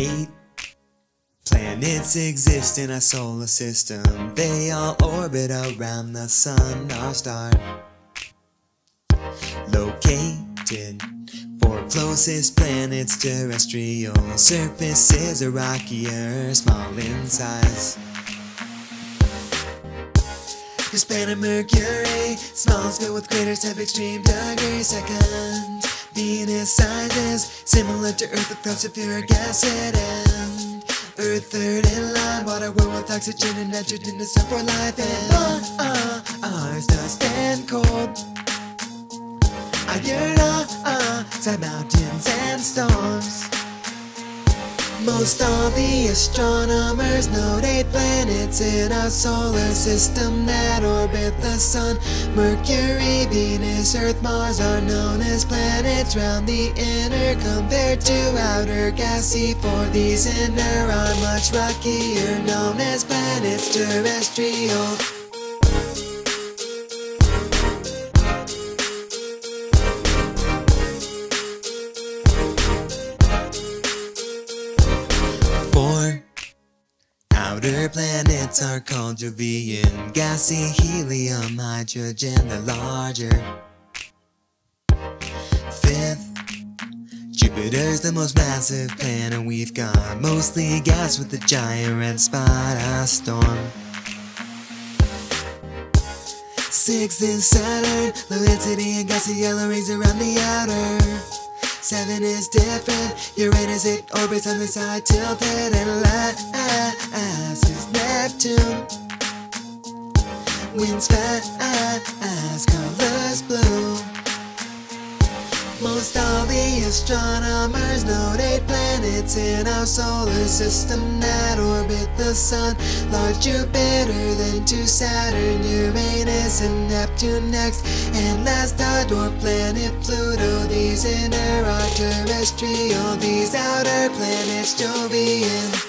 Eight planets exist in our solar system. They all orbit around the sun, our star. Located four closest planets, terrestrial surfaces are rockier, small in size. This planet Mercury, small filled with craters, have extreme degrees. Second, Venus sizes similar to Earth with clouds sulphuric acid and Earth third in line, water world with oxygen and nitrogen is for life and uh, uh, ours dust and cold. Iron, uh, uh, side mountains and storms. Most all the astronomers note eight planets in our solar system that orbit the sun. Mercury, Venus, Earth, Mars are known as planets round the inner compared to outer gassy. For these inner are much rockier, known as planets terrestrial. Outer planets are called Jovian, gassy helium, hydrogen, the larger. Fifth, Jupiter's the most massive planet we've got, mostly gas with a giant red spot, a storm. Six is Saturn, low density and gassy yellow rings around the outer. Seven is different, Uranus it orbits on the side tilted, and last is Neptune. Winds fast, colors blue. Most all the astronomers note eight planets in our solar system that orbit the sun. Large Jupiter, then to Saturn, Uranus, and Neptune next. And last our dwarf planet Pluto. These inner are terrestrial, these outer planets Jovian.